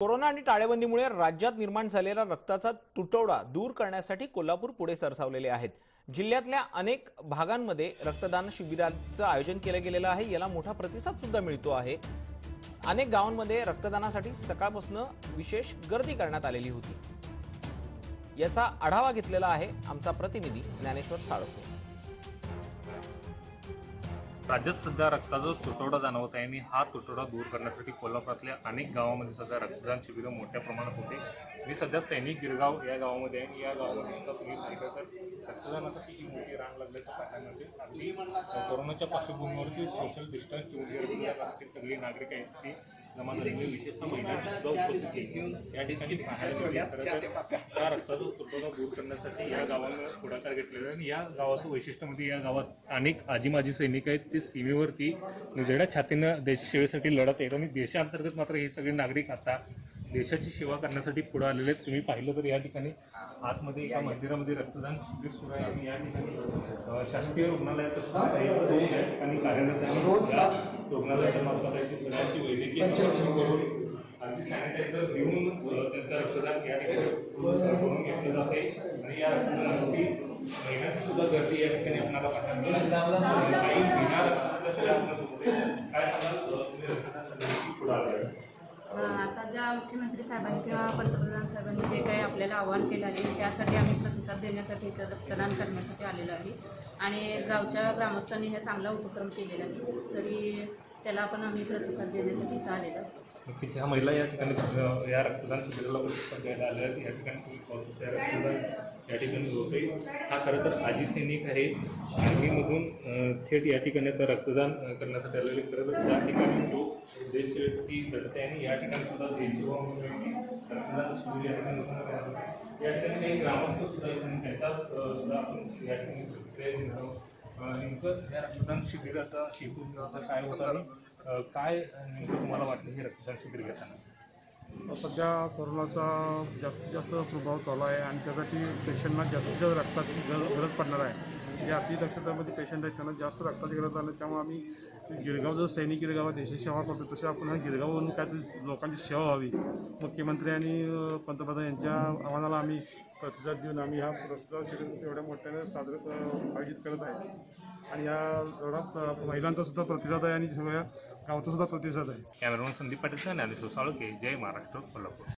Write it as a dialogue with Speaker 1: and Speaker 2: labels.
Speaker 1: Corona आणि टाळेबंदीमुळे राज्यात निर्माण झालेला रक्ताचा तुटवडा दूर करण्यासाठी कोल्हापूर पुढे सरसावलेले आहेत. जिल्ह्यातल्या अनेक भागांमध्ये रक्तदान शिबिराचं आयोजन केलं गेलेलं आहे. याला मोठा प्रतिसाद सुद्धा मिळतो आहे. अनेक गावांमध्ये रक्तदानासाठी सकाळपासून विशेष गर्दी करण्यात आलेली होती. याचा आढावा घेतलेला आहे आमचा प्रतिनिधी ज्ञानेश्वर साळोखे.
Speaker 2: राज्यात सध्या रक्ताचा तुटवडा जाणवत आहे आणि हा तुटवडा दूर करण्यासाठी कोल्हापुरातल्या अनेक गावामध्ये सध्या रक्तदान शिबिरं मोठ्या प्रमाणात होते. मी सध्या सैनिक गिरगाव या गावामध्ये आहे. आणि या गावामध्ये सुद्धा तुम्ही पाहिलं तर रक्तदानासाठी ही मोठी रांग लागल्याचं पाहण्यामध्ये. अगदी कोरोनाच्या पार्श्वभूमीवरती सोशल डिस्टन्स ठेवून रक्तदानासाठी सगळे नागरिक आहेत ते जमा झालेले विशेषतः महिलांची सुद्धा उपस्थिती. या ठिकाणी पाहायला मिळते त्या रक्ताचा तुटवडा दूर करण्यासाठी या गावानं पुढाकार घेतलेला आहे. आणि या गावाचं वैशिष्ट्य म्हणजे या गावात अनेक आजी माजी सैनिक आहेत. ते सीमेवरती निर्जड्या छातीनं देशसेवेसाठी लढत आहेत. आणि देशांतर्गत मात्र हे सगळे नागरिक आता देशाची सेवा करण्यासाठी पुढे आलेले आहेत. तुम्ही पाहिलं तर या ठिकाणी आतमध्ये एका मंदिरामध्ये रक्तदान शिबिर सुरू आहे आणि या ठिकाणी शासकीय रुग्णालयात या ठिकाणी कार्यरत आहे रुग्णालयाच्या मार्फत आहे सगळ्यांची वैद्यकीय तपासणी करून अगदी सॅनिटायझर देऊन अ, त्यांचं रक्तदान या ठिकाणी करून घेतलं जाते. आणि या रक्तदानासाठी महिलांची सुद्धा गर्दी या ठिकाणी आपल्याला मिळते. काही आपल्यासोबत आहेत. काय सांगाल अ, तुम्ही रक्तदानासाठी पुढे आले आहे?
Speaker 3: अ, आता ज्या मुख्यमंत्री साहेबांनी किंवा पंतप्रधान साहेबांनी जे काही आपल्याला आवाहन केलं आहे त्यासाठी आम्ही प्रतिसाद देण्यासाठी इथं प्रदान करण्यासाठी आलेलो आहे. आणि गावच्या ग्रामस्थांनी हे चांगला उपक्रम केलेला आहे तरी त्याला पण आम्ही प्रतिसाद देण्यासाठी इथं आलेलो आहे.
Speaker 2: नक्कीच ह्या महिला या ठिकाणी या रक्तदान शिबिराला प्रतिसाद द्यायला आल्या या ठिकाणी रक्तदान या ठिकाणी होते हा खरं तर आजी सैनिक आहे. आर्मीमधून थेट या ठिकाणी आता रक्तदान करण्यासाठी आलेले खरं तर त्या ठिकाणी तो देशसेवेसाठी लढत आणि या ठिकाणी सुद्धा देशसेवा रक्तदान शिबिर या ठिकाणी या ठिकाणी काही ग्रामस्थ सुद्धा त्याचा सुद्धा आपण या ठिकाणी नेमकं या रक्तदान शिबिराचा हेतू काय होता काय नेमकं तुम्हाला वाटलं हे रक्तदान शिबिर घेताना?
Speaker 4: सध्या कोरोनाचा जास्तीत जास्त प्रभाव चालू आहे आणि त्यासाठी पेशंटना जास्तीत जास्त रक्ताची गरज गरज पडणार आहे. म्हणजे जे अतिदक्षतामध्ये पेशंट आहेत त्यांना जास्त रक्ताची गरज आहे. त्यामुळे आम्ही गिरगाव जर सैनिक गिरगावात आहे, देशाची सेवा करतो तसे आपण गिरगावहून गिरगाववरून काहीतरी लोकांची सेवा व्हावी. मुख्यमंत्री आणि पंतप्रधान यांच्या आव्हानाला आम्ही प्रतिसाद देऊन आम्ही हा पुरस्कार शिक्षण एवढ्या मोठ्याने सादर आयोजित करत आहे. आणि या एवढा महिलांचा सुद्धा प्रतिसाद आहे आणि सगळ्या गावाचा सुद्धा प्रतिसाद आहे.
Speaker 2: कॅमेरामन संदीप पाटील ज्ञानेश्वर साळुके जय महाराष्ट्र कोल्हापूर.